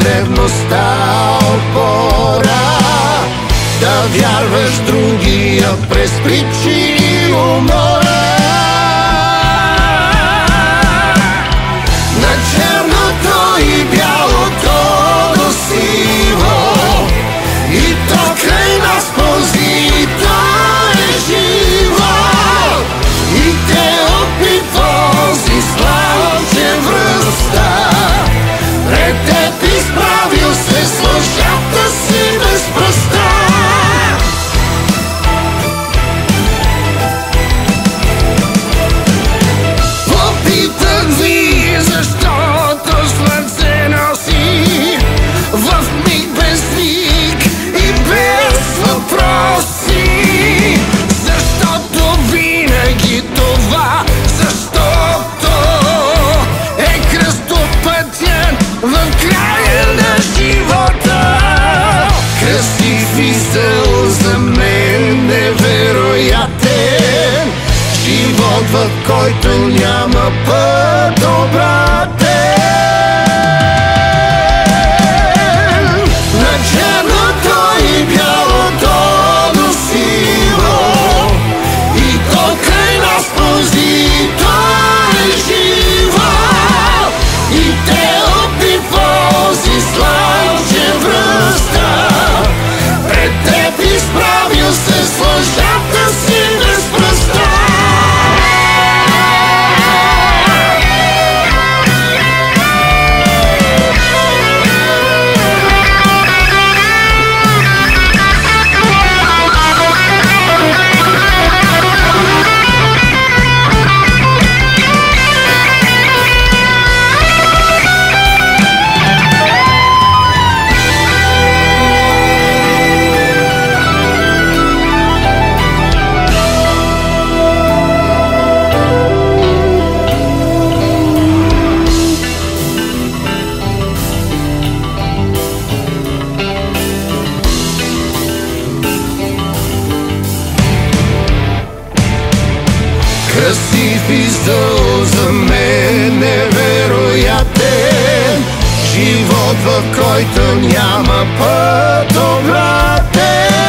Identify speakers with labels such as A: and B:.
A: потребността опора Да вярваш другия през причини умора. който няма път. да си виждал за мен невероятен Живот, в който няма път обратен.